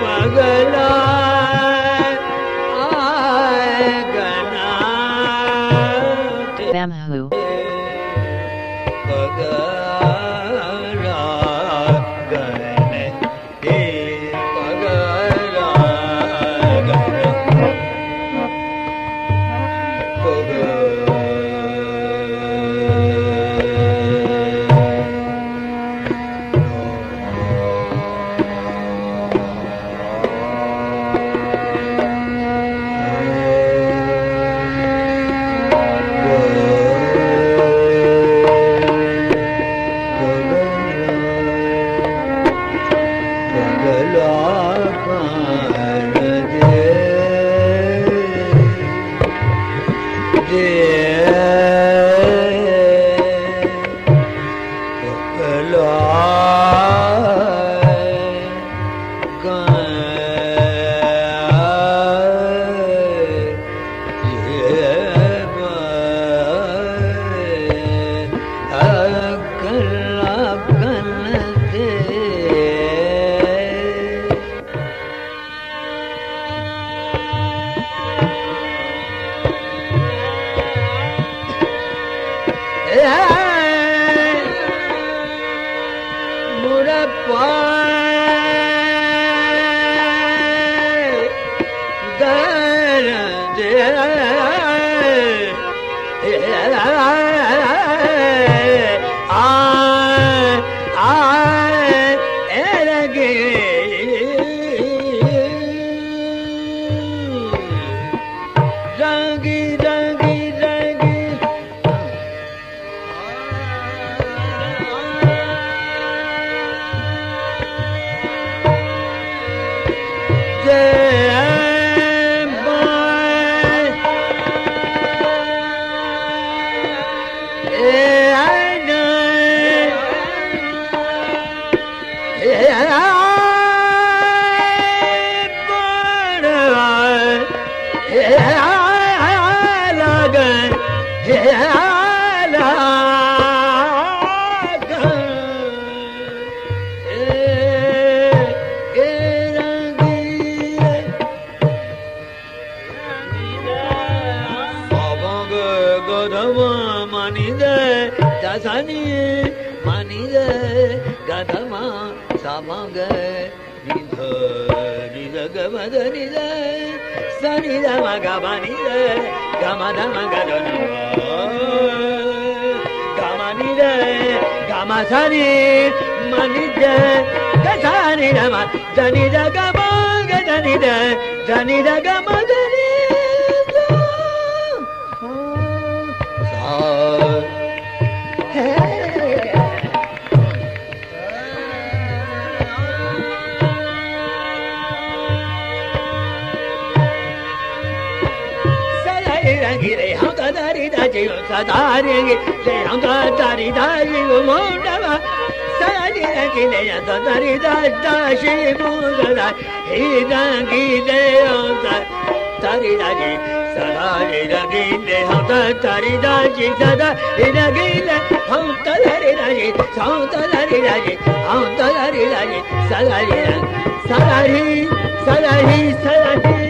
पगला Bye. சனி மனித கதமா சமக நித நித கமத நித சனித மக மனித கமத மகத கம நித கம சனி மனித கசானித மனித கம கதனித ஜனித கமத తారి తరి దారి మూడవ సరి కిలయ తరి దాశి మూగద హి రంగి దేవ తరి రగి సరారి రగి దేహ తరి దాజి దద రగిల హౌ తరి రగి సౌ తరి రగి హౌ తరి రగి సరారి సరారి సరారి సరారి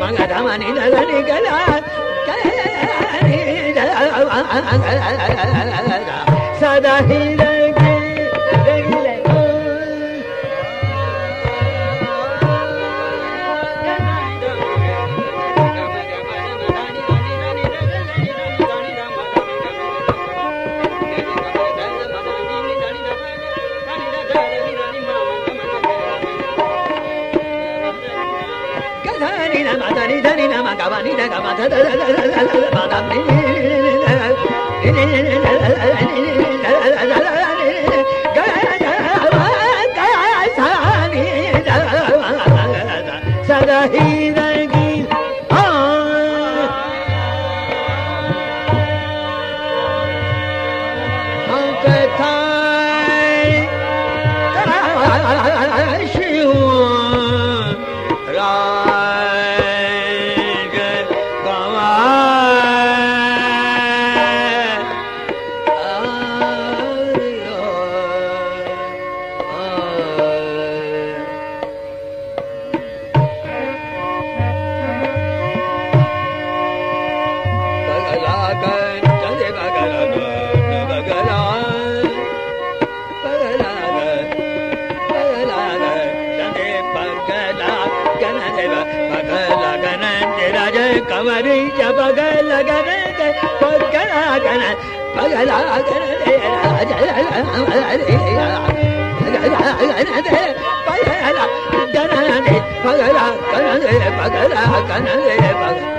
மகதமணி சதஹிர Ni ni கமரிஜ பகலகனத பொற்கலாகன பகலாகனதே பகலாகனதே பகலாகனதே பகலாகனதே பகலாகனதே பகலாகனதே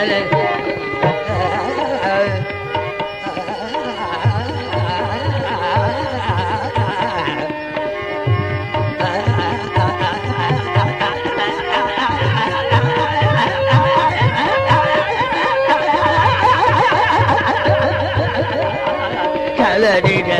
ا له ا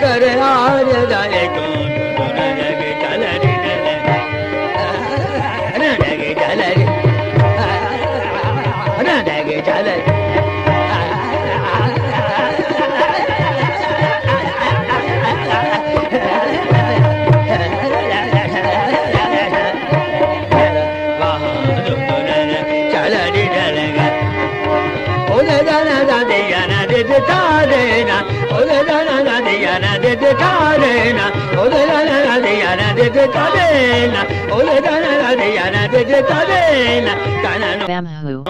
कर हार जाए colour de tarena, o de la la la de yana de de tarena, o de la la la de yana de de tarena, o de la la la de yana de de tarena, tanano. Bamhu.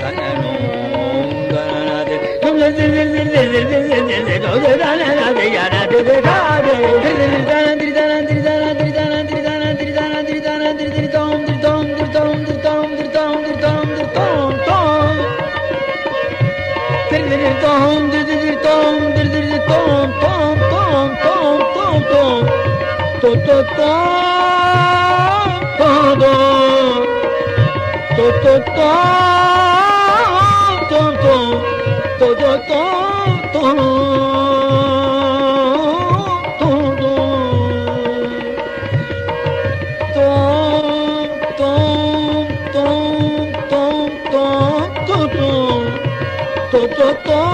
Tanano. Tanano. Tanano. Tanano. Tanano. Tanano. Tanano. Tanano. Tanano. Tanano. Tanano. Tanano. Toto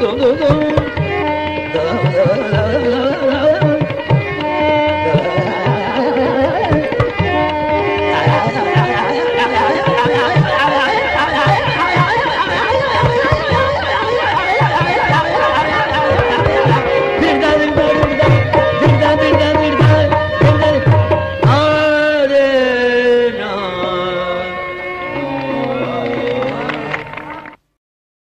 Cửa!